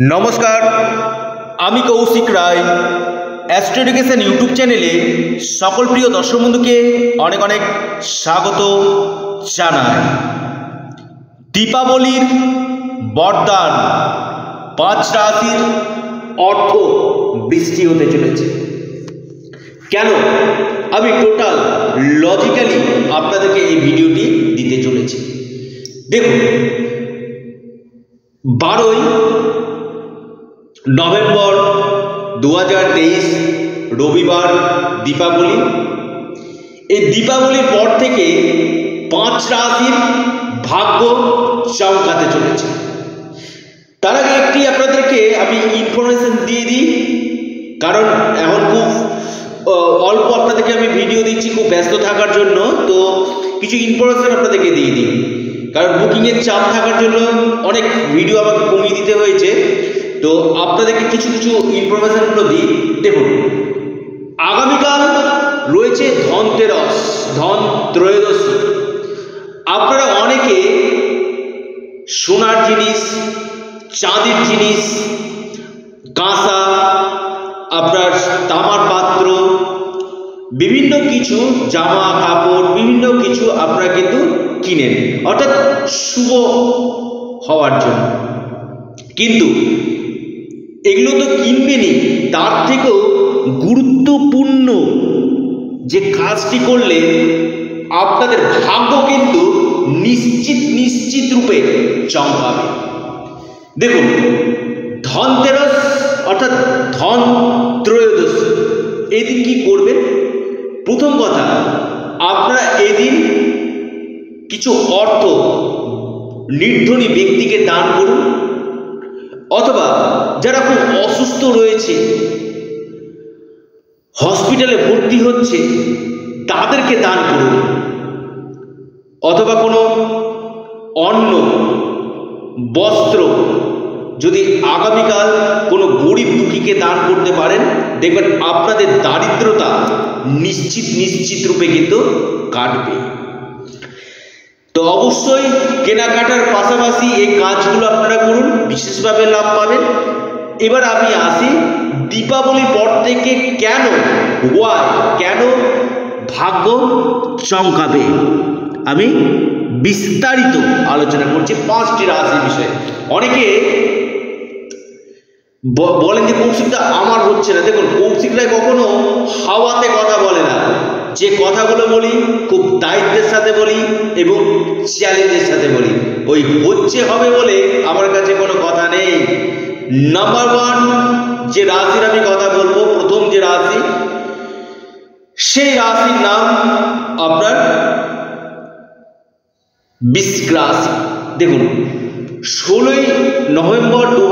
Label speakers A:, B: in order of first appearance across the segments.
A: নমস্কার, আমি Koushik Roy astro education YouTube চ্যানেলে সকল প্রিয় দর্শক বন্ধুকে অনেক অনেক স্বাগত জানাই। দীপাবলির বরদান পাঁচ রাশির অর্থ বৃষ্টি হতে চলেছে। কেন? আমি টোটাল লজিক্যালি আপনাদেরকে এই ভিডিওটি দিতে চলেছি। দেখুন, বারোই নভেম্বর দু হাজার তেইশ, রবিবার দীপাবলি। এই দীপাবলির পর থেকে পাঁচ রাশির ভাগ্য চমকাতে চলেছে। তার আগে একটি আপনাদেরকে আমি ইনফরমেশন দিয়ে দিই, কারণ এখন খুব অল্প আপনাদেরকে আমি ভিডিও দিচ্ছি খুব ব্যস্ত থাকার জন্য, তো কিছু ইনফরমেশন আপনাদেরকে দিয়ে দিই। কারণ বুকিংয়ের চাপ থাকার জন্য অনেক ভিডিও আমাকে কমিয়ে দিতে হয়েছে। তো আপনাদেরকে কিছু কিছু ইনফরমেশনগুলো দিই। দেখুন, আগামীকাল রয়েছে ধনতেরস, ধন ত্রয়োদশী। আপনারা অনেকে সোনার জিনিস, চাঁদির জিনিস কাঁসা আপনার তামার পাত্র, বিভিন্ন কিছু জামা কাপড়, বিভিন্ন কিছু আপনারা কিন্তু কিনেন। অর্থাৎ শুভ হওয়ার জন্য। কিন্তু এগুলো তো কিনবেনই তার থেকেও গুরুত্বপূর্ণ যে কাজটি করলে আপনাদের ভাগ্য কিন্তু নিশ্চিত নিশ্চিত রূপে চমকাবে দেখুন, ধনতেরস অর্থাৎ ধন ত্রয়োদশ, এদিন কি করবেন? প্রথম কথা, আপনারা এদিন কিছু অর্থ নির্ধনী ব্যক্তিকে দান করুন। যারা খুব অসুস্থ রয়েছে, হসপিটালে ভর্তি হচ্ছে, তাদেরকে দান করুন। অথবা কোনো অন্ন, বস্ত্র, যদি আগামীকাল কোনো গরিব দুঃখীকে দান করতে পারেন, দেখবেন আপনাদের দারিদ্রতা নিশ্চিত নিশ্চিত রূপে কিন্তু কাটবে। তো অবশ্যই কেনাকাটার পাশাপাশি এই কাজগুলো আপনারা করুন, বিশেষভাবে লাভ পাবেন। এবার আমি আসি দীপাবলির পর থেকে কেন ওয়াই কেন ভাগ্য চমকাবে? আমি বিস্তারিত আলোচনা করছি পাঁচটি রাশি বিষয়ে। অনেকে বলেন যে কৌশিকটা আমার হচ্ছে না। দেখুন কৌশিকরাই কখনো হাওয়াতে কথা বলে না। যে কথাগুলো বলি, খুব দায়িত্বের সাথে বলি এবং চ্যালেঞ্জের সাথে বলি। ওই হচ্ছে হবে বলে আমার কাছে কোনো কথা নেই। নাম্বার ওয়ান যে রাশির আমি কথা বলব, প্রথম যে রাশি, সেই রাশির নাম আপনার বৃশ্চিক রাশি। দেখুন, ষোলোই নভেম্বর দু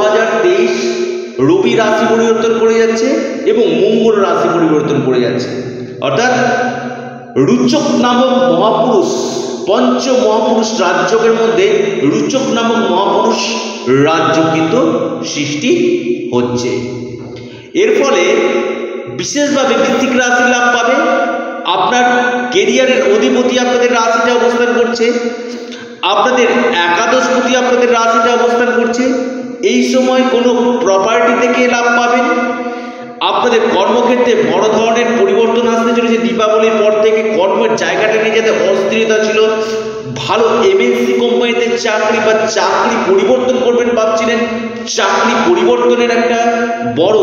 A: রবি রাশি পরিবর্তন করে যাচ্ছে এবং মঙ্গল রাশি পরিবর্তন করে যাচ্ছে। অর্থাৎ রুচক নামক মহাপুরুষ পঞ্চ মহাপুরুষ রাজ্যকের মধ্যে রুচক নামক মহাপুরুষ রাজ্য কিন্তু সৃষ্টি হচ্ছে। এর ফলে বিশেষভাবে বৃত্তিক রাশি লাভ পাবে। আপনার কেরিয়ারের অধিপতি আপনাদের রাশিতে অবস্থান করছে। আপনাদের একাদশ একাদশপতি আপনাদের রাশিতে অবস্থান করছে। এই সময় কোনো প্রপার্টি থেকে লাভ পাবেন। আপনাদের কর্মক্ষেত্রে বড় ধরনের পরিবর্তন আসতে চলেছে। দীপাবলির পর থেকে কর্মের জায়গাটা নিয়ে যাতে অস্থিরতা ছিল, ভালো এমএনসি কোম্পানিতে চাকরি বা চাকরি পরিবর্তন করবেন ভাবছিলেন। চাকরি পরিবর্তনের একটা বড়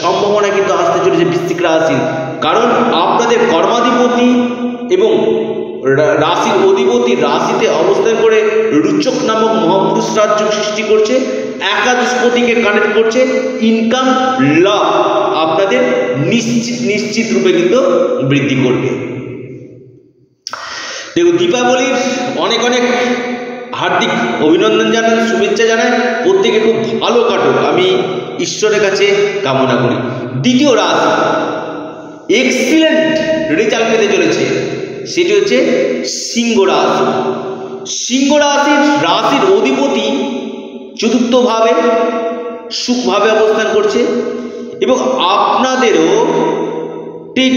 A: সম্ভাবনা কিন্তু আসতে চলেছে বৃশ্চিক রাশির। কারণ আপনাদের কর্মাধিপতি এবং রাশির অধিপতি রাশিতে অবস্থান করে রুচক নামক মহাপুরুষ রাজ্য সৃষ্টি করছে। একাদশপতিকে কানেক্ট করছে ইনকাম লাভ আপনাদের নিশ্চিত নিশ্চিত রূপে কিন্তু বৃদ্ধি করবে। দেখুন, দীপাবলির অনেক অনেক হার্দিক অভিনন্দন জানাই, শুভেচ্ছা জানাই। প্রত্যেকে খুব ভালো কাটুক। আমি ঈশ্বরের কাছে কামনা করি। দ্বিতীয় রাশি এক্সিলেন্ট রেজাল্ট পেতে চলেছে। সেটি হচ্ছে সিংহ রাশি। সিংহ রাশির রাশির অধিপতি চতুর্থভাবে সুখভাবে অবস্থান করছে এবং আপনাদেরও ঠিক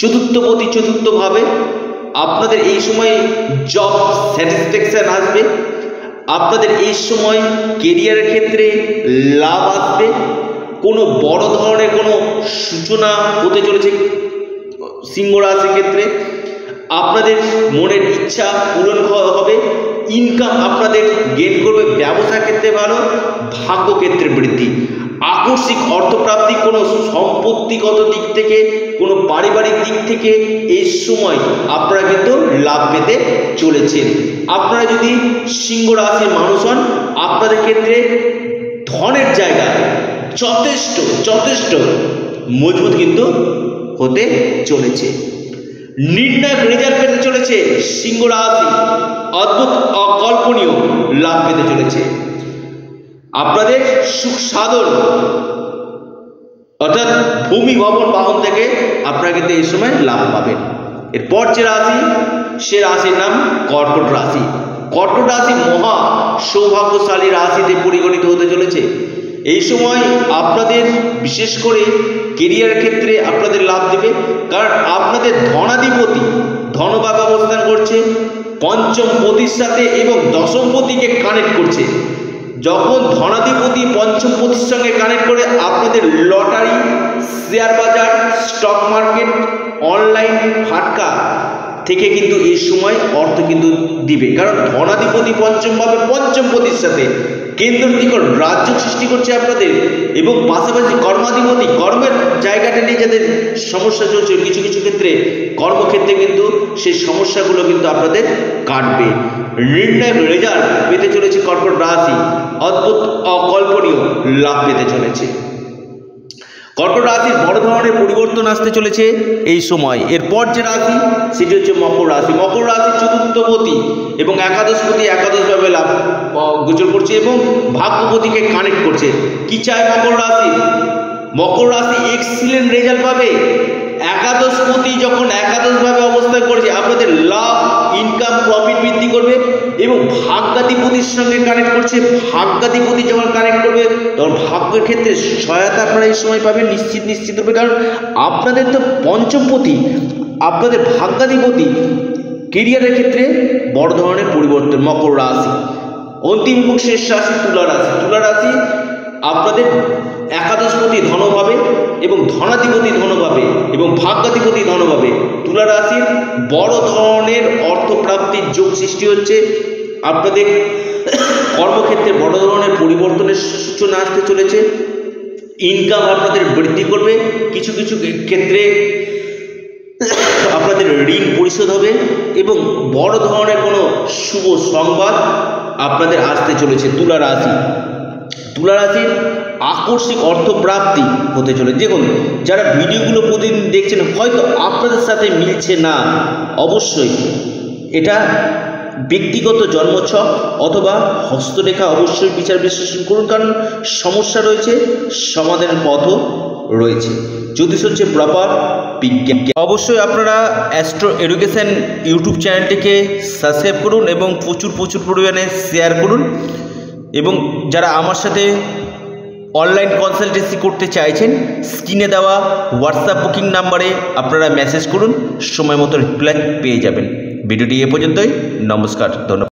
A: চতুর্থপতি চতুর্থভাবে আপনাদের এই সময় জব স্যাটিসফ্যাকশান আসবে, আপনাদের এই সময় কেরিয়ারের ক্ষেত্রে লাভ আসবে, কোনো বড় ধরনের কোনো সূচনা হতে চলেছে সিংহ রাশির ক্ষেত্রে, আপনাদের মনের ইচ্ছা পূরণ হবে ইনকাম আপনাদের গেন করবে ব্যবসা ক্ষেত্রে ভালো ভাগ্য ক্ষেত্রে বৃদ্ধি। আকস্মিক অর্থপ্রাপ্তি কোনো সম্পত্তিগত দিক থেকে, কোনো পারিবারিক দিক থেকে এই সময় আপনারা কিন্তু লাভ পেতে চলেছেন। আপনারা যদি সিংহ রাশির মানুষ হন, আপনাদের ক্ষেত্রে ধনের জায়গা যথেষ্ট যথেষ্ট মজবুত কিন্তু হতে চলেছে। নির্ণায়ক রেজাল্ট পেতে চলেছে সিংহ রাশি। অদ্ভুত অকল্পনীয় লাভ পেতে চলেছে। আপনাদের সুখ সাধন, অর্থাৎ ভূমি ভবন বাহন থেকে আপনারা কিন্তু এই সময় লাভ পাবেন। এরপর যে রাশি, সে রাশির নাম কর্কট রাশি। কর্কট রাশি মহা সৌভাগ্যশালী রাশিতে পরিগণিত হতে চলেছে। এই সময় আপনাদের বিশেষ করে কেরিয়ার ক্ষেত্রে আপনাদের লাভ দেবে। কারণ আপনাদের ধনাধিপতি ধনভাব অবস্থান করছে, পঞ্চম পতির সাথে এবং দশম পতিকে কানেক্ট করছে। যখন ধনাধিপতি পঞ্চম পতির সঙ্গে কানেক্ট করে, আপনাদের লটারি শেয়ার বাজার স্টক মার্কেট অনলাইন ফাটকা থেকে কিন্তু এই সময় অর্থ কিন্তু দিবে। কারণ ধনাধিপতি পঞ্চমভাবে পঞ্চম পতির সাথে। কেন্দ্র নিকট রাজ্য সৃষ্টি করছে আপনাদের এবং পাশাপাশি কর্মাধিপতি, কর্মের জায়গাটা নিয়ে যাদের সমস্যা চলছে, কিছু কিছু ক্ষেত্রে কর্মক্ষেত্রে কিন্তু সেই সমস্যাগুলো কিন্তু আপনাদের কাটবে। নির্ণায়ক রেজাল্ট পেতে চলেছে কর্কট রাশি। অদ্ভুত, অকল্পনীয় লাভ পেতে চলেছে। কর্কট রাশির বড় ধরনের পরিবর্তন আসতে চলেছে এই সময়। এরপর যে রাশি, সেটি হচ্ছে মকর রাশি। মকর রাশি চতুর্থপতি এবং একাদশপতি একাদশভাবে লাভ গোচর করছে এবং ভাগ্যপতিকে কানেক্ট করছে। কি চায় মকর রাশি? মকর রাশি এক্সিলেন্ট রেজাল্ট পাবে। একাদশপতি যখন একাদশভাবে অবস্থান করেছে, আপনাদের লাভ ইনকাম প্রফিট বৃদ্ধি করবে এবং ভাগ্যাধিপতির সঙ্গে কানেক্ট করছে। ভাগ্যাধিপতি যখন কানেক্ট করবে, তখন ভাগ্যের ক্ষেত্রে সহায়তা আপনারা এই সময় পাবেন নিশ্চিত নিশ্চিত হবে কারণ আপনাদের তো পঞ্চম পঞ্চমপতি, আপনাদের ভাগ্যাধিপতি কেরিয়ারের ক্ষেত্রে বড় ধরনের পরিবর্তন, মকর রাশি। অন্তিম এবং শেষ রাশি তুলা রাশি। তুলা রাশি আপনাদের একাদশপতি ধন পাবে এবং ধনাধিপতি ধন পাবে এবং ধন পাবে তুলা রাশির বড় ধরনের অর্থপ্রাপ্তির যোগ সৃষ্টি হচ্ছে। আপনাদের কর্মক্ষেত্রে বড় ধরনের পরিবর্তনের সূচনা আসতে চলেছে। ইনকাম আপনাদের বৃদ্ধি করবে। কিছু কিছু ক্ষেত্রে আপনাদের ঋণ পরিশোধ হবে এবং বড় ধরনের কোনো শুভ সংবাদ আপনাদের আসতে চলেছে তুলা রাশি। তুলা রাশির আকস্মিক অর্থপ্রাপ্তি হতে চলে। দেখুন, যারা ভিডিওগুলো প্রতিদিন দেখছেন, হয়তো আপনাদের সাথে মিলছে না। অবশ্যই, এটা ব্যক্তিগত জন্মছক অথবা হস্তরেখা অবশ্যই বিচার বিশ্লেষণ করুন, কারণ সমস্যা রয়েছে, সমাধানের পথও রয়েছে। জ্যোতিষ হচ্ছে প্রপার বিজ্ঞান। অবশ্যই আপনারা অ্যাস্ট্রো এডুকেশন ইউটিউব চ্যানেলটিকে সাবস্ক্রাইব করুন এবং প্রচুর প্রচুর পরিমাণে শেয়ার করুন। এবং যারা আমার সাথে অনলাইন কনসালটেন্সি করতে চাইছেন, স্ক্রিনে দেওয়া হোয়াটসঅ্যাপ বুকিং নাম্বারে আপনারা মেসেজ করুন, সময় মতো রিপ্লাই পেয়ে যাবেন। ভিডিওটি এ পর্যন্তই, নমস্কার, ধন্যবাদ।